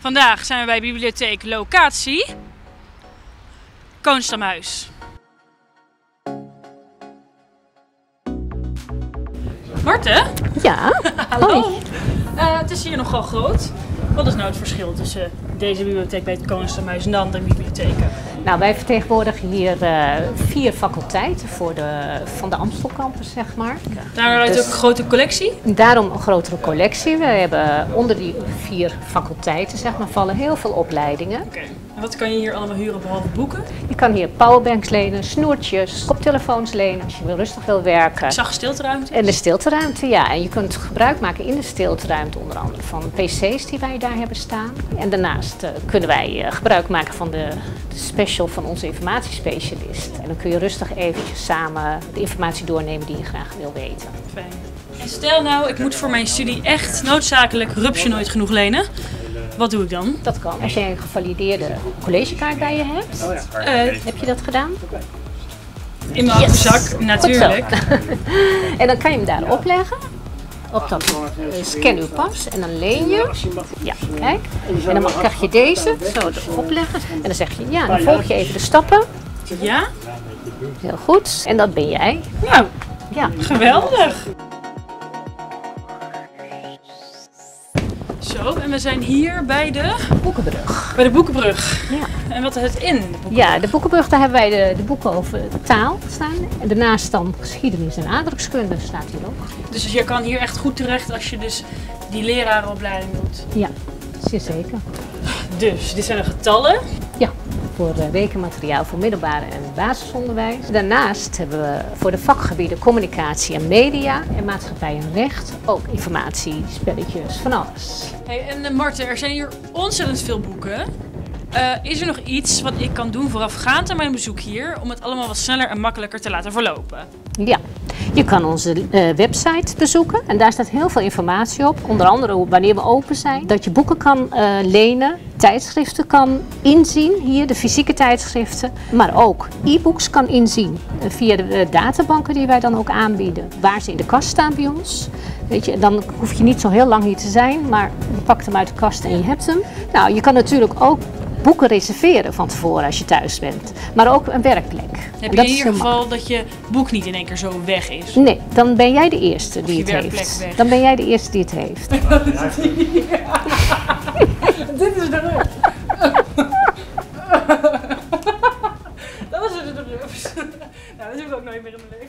Vandaag zijn we bij bibliotheek Locatie Koonstamhuis. Marten, Ja, hallo. Eh, het is hier nogal groot. Wat is nou het verschil tussen deze bibliotheek bij het Koonstamhuis en de andere bibliotheken? Nou wij vertegenwoordigen hier eh, vier faculteiten voor de, van de Amstel campus, zeg maar. Daaruit Dus- ook een grote collectie. Daarom een grotere collectie. We hebben onder die vier faculteiten, zeg maar, vallen heel veel opleidingen. Wat kan je hier allemaal huren behalve boeken? Je kan hier powerbanks lenen, snoertjes, koptelefoons lenen als je wil rustig wil werken. Ik zag stilteruimte. En de stilteruimte, ja. En je kunt gebruik maken in de stilteruimte onder andere van pc's die wij daar hebben staan. En daarnaast eh, kunnen wij eh, gebruik maken van de, de special van onze informatiespecialist. En dan kun je rustig eventjes samen de informatie doornemen die je graag wil weten. Fijn. En stel nou, ik moet voor mijn studie echt noodzakelijk rupsje nooit genoeg lenen. Wat doe ik dan? Dat kan. Als jij een gevalideerde collegekaart bij je hebt, Eh, heb je dat gedaan? in mijn achterzak, natuurlijk. En dan kan je hem daar opleggen. Op dat eh, scan uw pas en dan leen je. Ja, kijk. En dan krijg je deze zo erop leggen. En dan zeg je ja, dan volg je even de stappen. Ja? Heel goed. En dat ben jij. Nou, Ja. geweldig. Zo, en we zijn hier bij de, Boekenbrug. bij de Boekenbrug. Ja. En wat is het in de boek? ja, de Boekenbrug, daar hebben wij de, de boeken over taal staan. En daarnaast dan geschiedenis en aardrijkskunde staat hier ook. Dus je kan hier echt goed terecht als je dus die lerarenopleiding doet. Ja, zeer zeker. Dus, dit zijn de getallen. Voor eh, rekenmateriaal voor middelbare en basisonderwijs. Daarnaast hebben we voor de vakgebieden communicatie en media en maatschappij en recht ook informatie, spelletjes, van alles. Hey, en uh, Marten, er zijn hier ontzettend veel boeken. Eh, is er nog iets wat ik kan doen voorafgaand aan mijn bezoek hier om het allemaal wat sneller en makkelijker te laten verlopen? Ja, je kan onze eh, website bezoeken en daar staat heel veel informatie op. Onder andere wanneer we open zijn, dat je boeken kan eh, lenen, tijdschriften kan inzien, hier de fysieke tijdschriften, maar ook e-books kan inzien via de databanken die wij dan ook aanbieden, waar ze in de kast staan bij ons. Weet je, dan hoef je niet zo heel lang hier te zijn, maar je pakt hem uit de kast en je hebt hem. Nou, je kan natuurlijk ook boeken reserveren van tevoren als je thuis bent, maar ook een werkplek. Heb je in ieder geval dat je boek niet in één keer zo weg is? Nee, dan ben jij de eerste die het heeft. weg. Dan ben jij de eerste die het heeft. Dit is de ruf. dat is de ruf. nou, dat doe ik ook nooit meer in mijn leven.